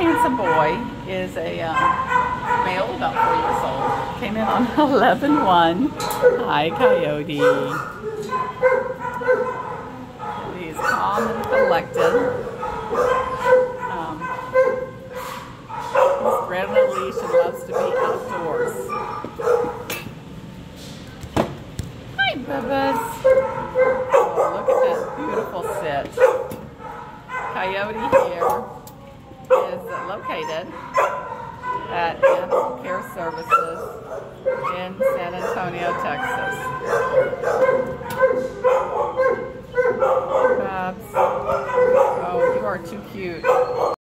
handsome boy is a um, male, about four years old. Came in on 11-1. Hi, Coyote. He's calm and collected. Um, he's bred on a leash and loves to be outdoors. Hi, Bubba's. Oh, look at that beautiful sit. Coyote here located at Animal Care Services in San Antonio, Texas. Babs, oh, you are too cute.